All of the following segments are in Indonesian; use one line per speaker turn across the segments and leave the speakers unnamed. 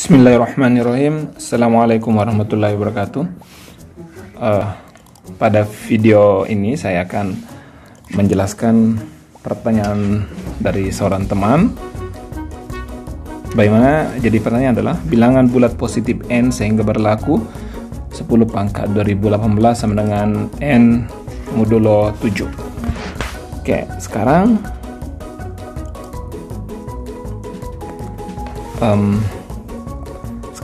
Bismillahirrahmanirrahim. Assalamualaikum warahmatullahi wabarakatuh. Uh, Pada video ini saya akan menjelaskan pertanyaan dari seorang teman. Bagaimana, jadi pertanyaan adalah Bilangan bulat positif N sehingga berlaku 10 pangkat 2018 sama dengan N modulo 7 Oke, sekarang um,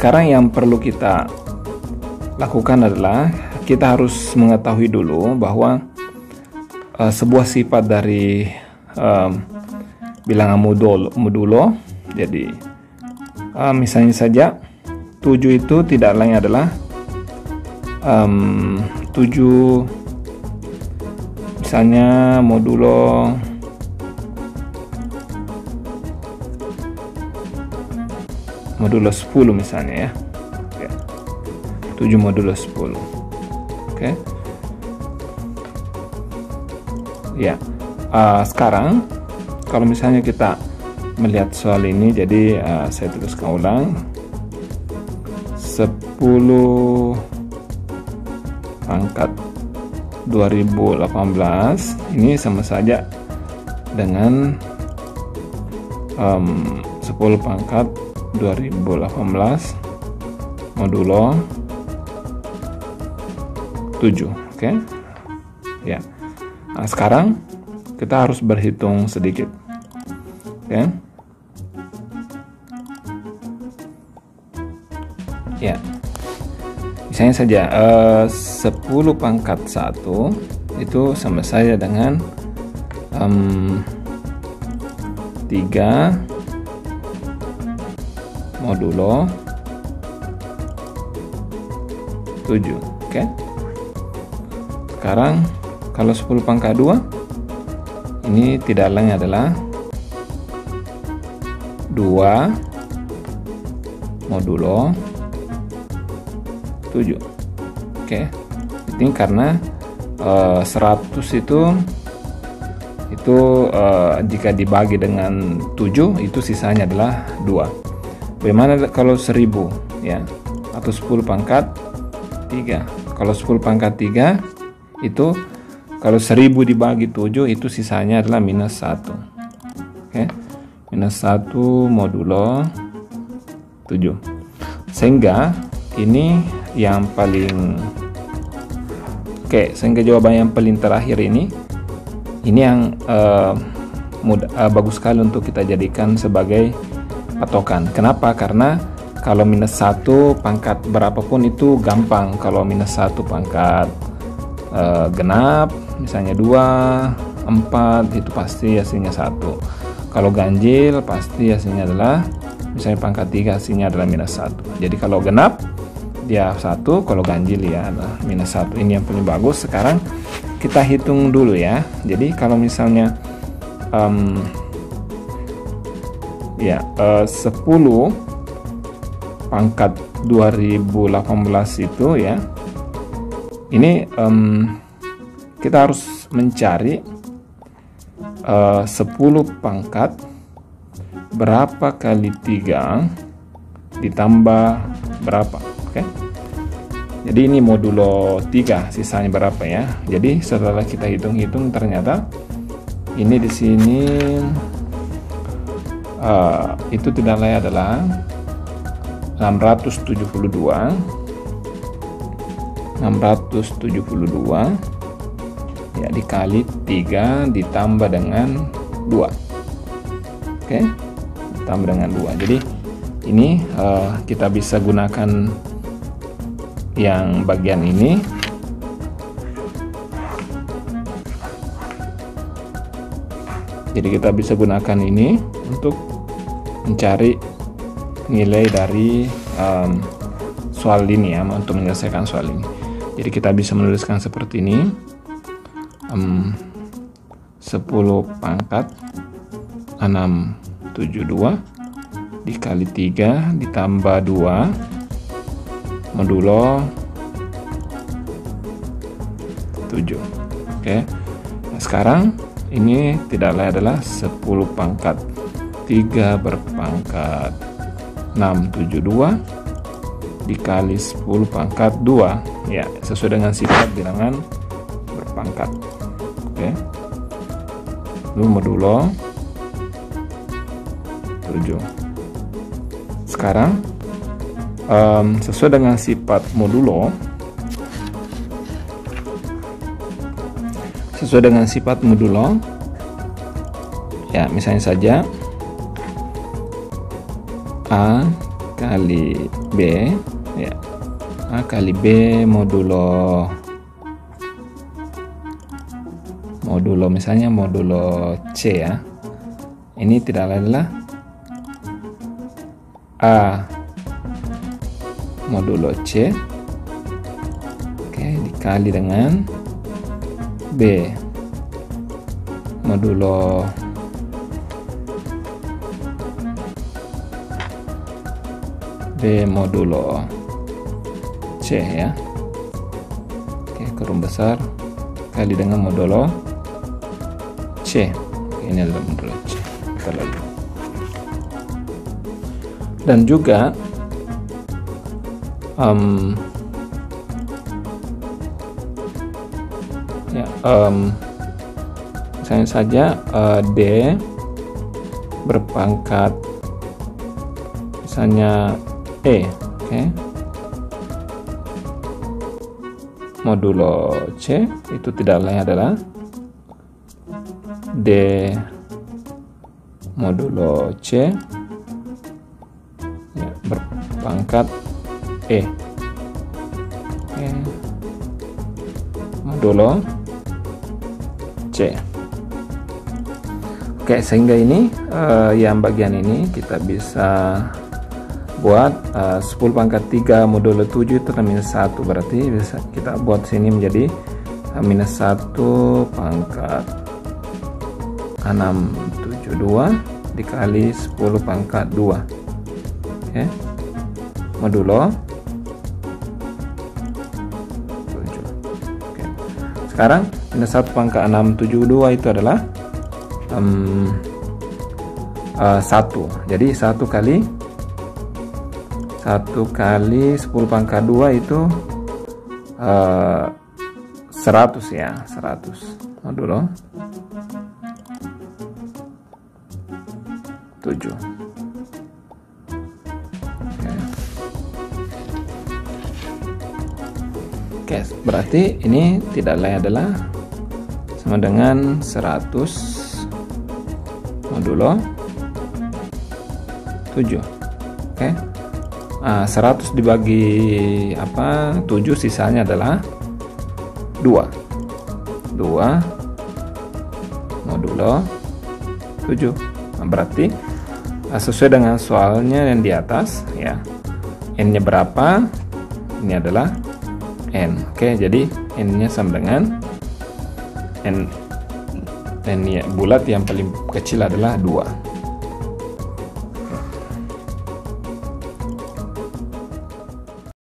sekarang yang perlu kita lakukan adalah kita harus mengetahui dulu bahwa uh, sebuah sifat dari um, bilangan modul modulo jadi uh, misalnya saja 7 itu tidak lain adalah um, 7 misalnya modulo modulo 10 misalnya ya. ya. 7 modulo 10. Oke. Ya. Uh, sekarang kalau misalnya kita melihat soal ini jadi uh, saya tuliskan ulang 10 pangkat 2018 ini sama saja dengan um, 10 pangkat 2018 modulo 7 oke okay? ya nah, sekarang kita harus berhitung sedikit oke okay? ya misalnya saja uh, 10 pangkat 1 itu sama saja dengan um, 3 modulo 7 oke okay? sekarang kalau 10 pangkat 2 ini tidak lain adalah 2 modulo 7 oke okay? ini karena uh, 100 itu itu uh, jika dibagi dengan 7 itu sisanya adalah 2 Bagaimana kalau 1000 ya atau 10 pangkat 3. Kalau 10 pangkat 3 itu kalau 1000 dibagi 7 itu sisanya adalah minus 1. Oke. Minus 1 modulo 7. Sehingga ini yang paling Oke, sehingga jawaban yang paling terakhir ini ini yang uh, mudah, uh, bagus sekali untuk kita jadikan sebagai patokan. Kenapa? Karena kalau minus satu pangkat berapapun itu gampang. Kalau minus satu pangkat e, genap, misalnya dua, empat itu pasti hasilnya satu. Kalau ganjil pasti hasilnya adalah misalnya pangkat tiga hasilnya adalah minus satu. Jadi kalau genap dia satu, kalau ganjil ya adalah minus satu. Ini yang paling bagus. Sekarang kita hitung dulu ya. Jadi kalau misalnya um, ya eh, 10 pangkat 2018 itu ya ini um, kita harus mencari eh, uh, 10 pangkat berapa kali 3 ditambah berapa oke okay? jadi ini modulo 3 sisanya berapa ya jadi setelah kita hitung-hitung ternyata ini di sini uh, itu tidak lain adalah 672 672 ya dikali 3 ditambah dengan 2 oke okay? ditambah dengan 2 jadi ini uh, kita bisa gunakan yang bagian ini. Jadi kita bisa gunakan ini untuk mencari nilai dari um, soal ini ya untuk menyelesaikan soal ini. Jadi kita bisa menuliskan seperti ini. Um, 10 pangkat 672 dikali 3 ditambah 2 modulo 7 oke. Nah, sekarang ini tidak lain adalah 10 pangkat 3 berpangkat 672 dikali 10 pangkat 2 ya sesuai dengan sifat bilangan berpangkat. Oke. Lalu modulo 7 sekarang um, sesuai dengan sifat modulo sesuai dengan sifat modulo ya misalnya saja A kali B ya. A kali B modulo modulo misalnya modulo C ya. Ini tidak lain adalah A modulo C. Oke dikali dengan B modulo B modulo C ya. Oke kurung besar. Kali dengan modulo. C Oke, ini adalah modulo C. Kita dan juga um, ya um, misalnya saja uh, D berpangkat misalnya E okay. modulo C itu tidak lain adalah D modulo C ya, berpangkat E okay. modulo C oke sehingga ini uh, yang bagian ini kita bisa buat uh, 10 pangkat 3 modulo 7 itu kan minus 1 berarti bisa kita buat sini menjadi uh, minus 1 pangkat 672 dikali 10 pangkat 2 oke okay. modulo 7 okay. sekarang minus 1 pangkat 672 itu adalah um, uh, 1 jadi 1 kali 1 kali 10 pangkat 2 itu uh, 100 ya 100 modulo 7 Oke. Oke, berarti ini tidak lain adalah sama dengan 100 modulo 7 Oke Nah, 100 dibagi apa 7 sisanya adalah 2 2 modulo 7 nah, berarti nah, sesuai dengan soalnya yang di atas ya. N nya berapa? Ini adalah n. Oke jadi n nya sama dengan n. N ya bulat yang paling kecil adalah 2